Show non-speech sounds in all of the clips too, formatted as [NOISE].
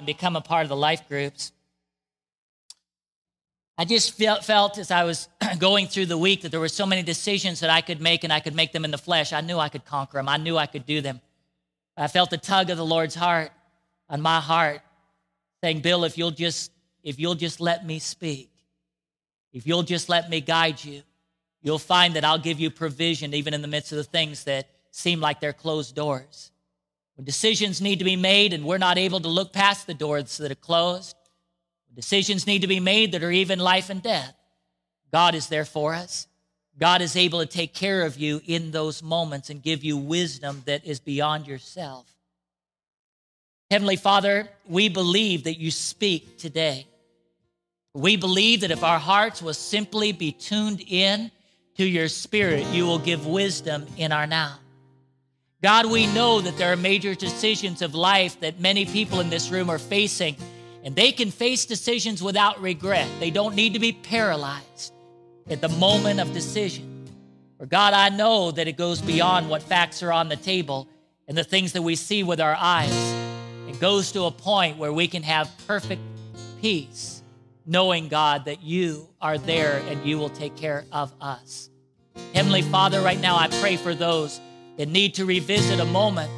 and become a part of the life groups. I just felt, felt as I was [CLEARS THROAT] going through the week that there were so many decisions that I could make and I could make them in the flesh. I knew I could conquer them, I knew I could do them. I felt the tug of the Lord's heart on my heart saying, Bill, if you'll just, if you'll just let me speak, if you'll just let me guide you, you'll find that I'll give you provision even in the midst of the things that seem like they're closed doors. When decisions need to be made and we're not able to look past the doors that are closed, when decisions need to be made that are even life and death, God is there for us. God is able to take care of you in those moments and give you wisdom that is beyond yourself. Heavenly Father, we believe that you speak today. We believe that if our hearts will simply be tuned in to your spirit, you will give wisdom in our now. God, we know that there are major decisions of life that many people in this room are facing, and they can face decisions without regret. They don't need to be paralyzed at the moment of decision. For God, I know that it goes beyond what facts are on the table and the things that we see with our eyes. It goes to a point where we can have perfect peace, knowing, God, that you are there and you will take care of us. Heavenly Father, right now I pray for those that need to revisit a moment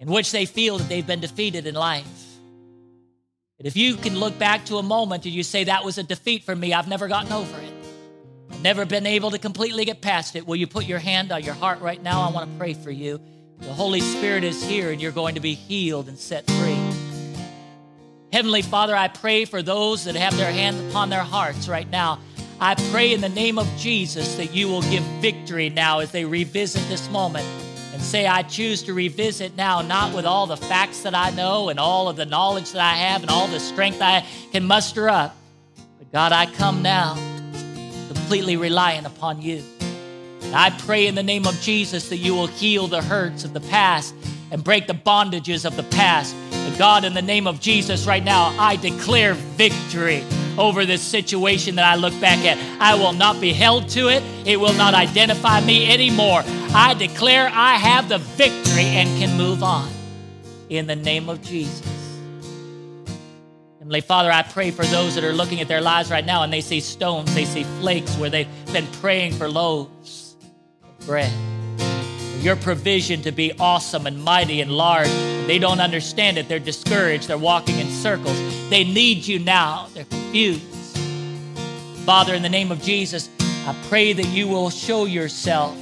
in which they feel that they've been defeated in life. If you can look back to a moment and you say, That was a defeat for me, I've never gotten over it, I've never been able to completely get past it, will you put your hand on your heart right now? I want to pray for you. The Holy Spirit is here and you're going to be healed and set free. Heavenly Father, I pray for those that have their hands upon their hearts right now. I pray in the name of Jesus that you will give victory now as they revisit this moment and say, I choose to revisit now, not with all the facts that I know and all of the knowledge that I have and all the strength I can muster up. But God, I come now completely relying upon you. And I pray in the name of Jesus that you will heal the hurts of the past and break the bondages of the past. And God, in the name of Jesus, right now, I declare victory over this situation that I look back at. I will not be held to it, it will not identify me anymore. I declare I have the victory and can move on in the name of Jesus. Heavenly Father, I pray for those that are looking at their lives right now and they see stones, they see flakes where they've been praying for loaves of bread. Your provision to be awesome and mighty and large. They don't understand it. They're discouraged. They're walking in circles. They need you now. They're Father, in the name of Jesus, I pray that you will show yourself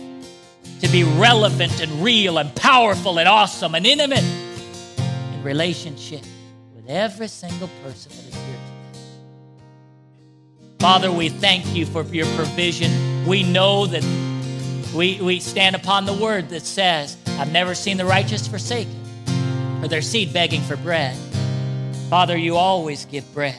to be relevant and real and powerful and awesome and intimate in relationship with every single person that is here today. Father, we thank you for your provision. We know that we, we stand upon the word that says, I've never seen the righteous forsaken or their seed begging for bread. Father, you always give bread.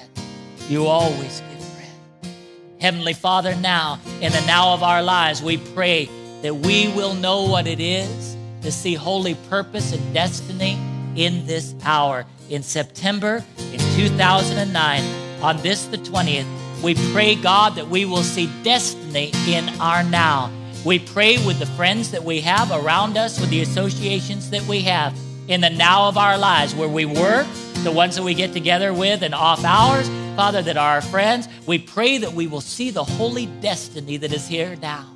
You always give bread. Heavenly Father, now, in the now of our lives, we pray that we will know what it is to see holy purpose and destiny in this hour. In September in 2009, on this the 20th, we pray, God, that we will see destiny in our now. We pray with the friends that we have around us, with the associations that we have in the now of our lives, where we work, the ones that we get together with and off hours, Father, that are our friends. We pray that we will see the holy destiny that is here now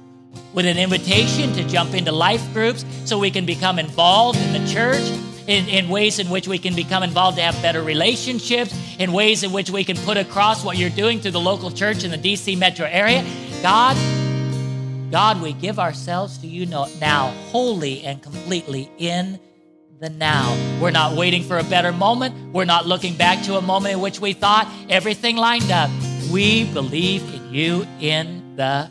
with an invitation to jump into life groups so we can become involved in the church in, in ways in which we can become involved to have better relationships, in ways in which we can put across what you're doing through the local church in the DC metro area. God, God, we give ourselves to you now, wholly and completely in the now. We're not waiting for a better moment. We're not looking back to a moment in which we thought everything lined up. We believe in you in the